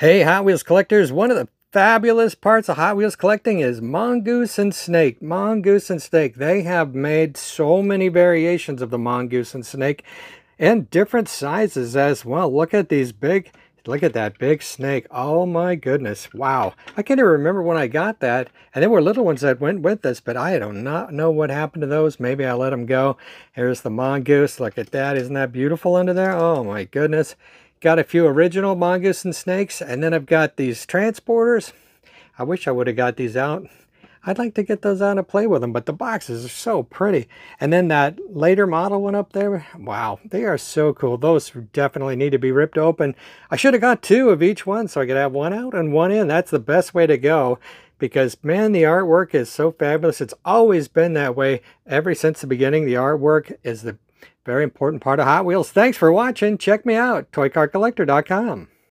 Hey, Hot Wheels collectors, one of the fabulous parts of Hot Wheels collecting is Mongoose and Snake. Mongoose and Snake. They have made so many variations of the Mongoose and Snake and different sizes as well. Look at these big, look at that big snake. Oh my goodness. Wow. I can't even remember when I got that. And there were little ones that went with this, but I do not know what happened to those. Maybe I let them go. Here's the Mongoose. Look at that. Isn't that beautiful under there? Oh my goodness. Got a few original mongoose and snakes, and then I've got these transporters. I wish I would have got these out. I'd like to get those out and play with them, but the boxes are so pretty. And then that later model one up there, wow, they are so cool. Those definitely need to be ripped open. I should have got two of each one so I could have one out and one in. That's the best way to go because, man, the artwork is so fabulous. It's always been that way ever since the beginning. The artwork is the very important part of Hot Wheels. Thanks for watching. Check me out, toycarcollector.com.